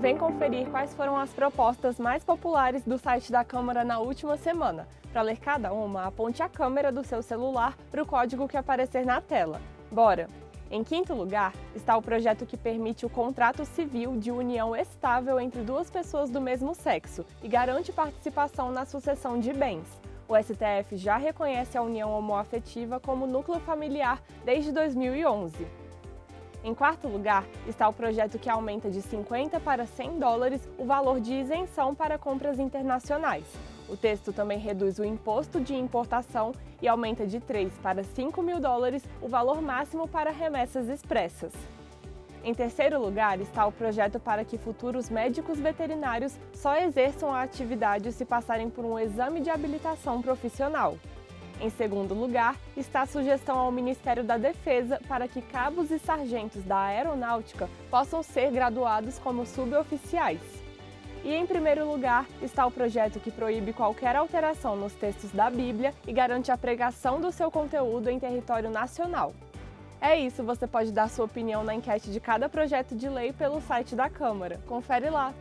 Vem conferir quais foram as propostas mais populares do site da Câmara na última semana. Para ler cada uma, aponte a câmera do seu celular para o código que aparecer na tela. Bora! Em quinto lugar, está o projeto que permite o contrato civil de união estável entre duas pessoas do mesmo sexo e garante participação na sucessão de bens. O STF já reconhece a união homoafetiva como núcleo familiar desde 2011. Em quarto lugar, está o projeto que aumenta de 50 para 100 dólares o valor de isenção para compras internacionais. O texto também reduz o imposto de importação e aumenta de 3 para 5 mil dólares o valor máximo para remessas expressas. Em terceiro lugar está o projeto para que futuros médicos veterinários só exerçam a atividade se passarem por um exame de habilitação profissional. Em segundo lugar, está a sugestão ao Ministério da Defesa para que cabos e sargentos da aeronáutica possam ser graduados como suboficiais. E em primeiro lugar está o projeto que proíbe qualquer alteração nos textos da Bíblia e garante a pregação do seu conteúdo em território nacional. É isso, você pode dar sua opinião na enquete de cada projeto de lei pelo site da Câmara. Confere lá!